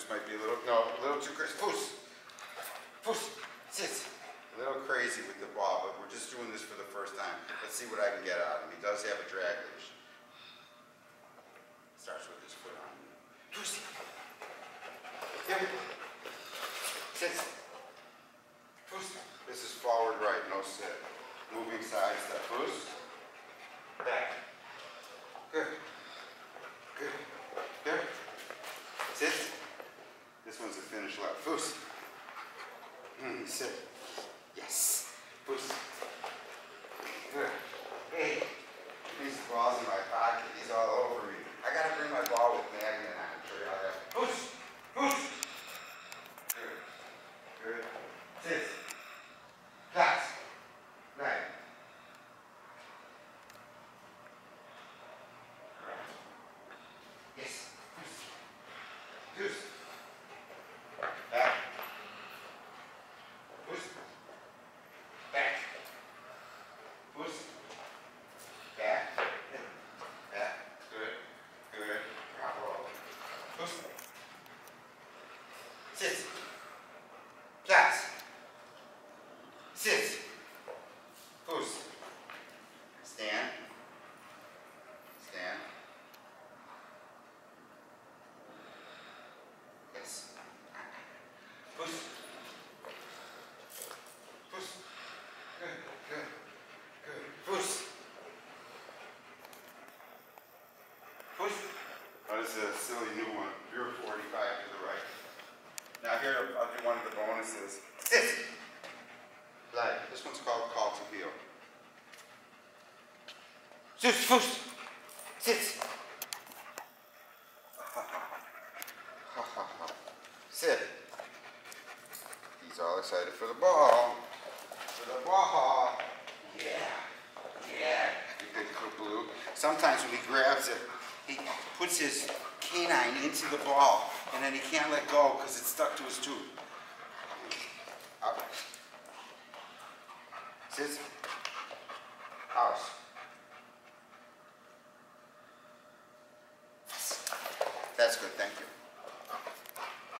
just might be a little, no, a little too crazy. Foos. Foos. Sits. A little crazy with the ball, but we're just doing this for the first time. Let's see what I can get out of him. He does have a drag leash. Starts with his foot on. Foos. We go. Foos. This is forward right, no sit. Moving side step. Foos. Back. Good. Good. Sit. This a finish Mm, sit. Yes. Good. Hey. These balls in my pocket. He's all over me. I gotta bring my ball with magnet on it. Show you how that. Foos. Foos. Good. Good. Pass. Right. Yes. Goose. Back. Goose. Back. Goose. Back. Back. Good. Good. Bravo. Goose. Sit. Pass. Sit. Goose. Stand. Stand. Yes. Push. Push. Good, good, good. Push. Push. This is a silly new one. You're 45 to the right. Now here, I'll do one of the bonuses. Sit. Like, this one's called call to heel. Sit, push. Sit. Sit. He's all excited for the ball. For the ball. Yeah. Yeah. You big blue. Sometimes when he grabs it, he puts his canine into the ball and then he can't let go because it's stuck to his tooth. Up. Sits. House. That's good, thank you.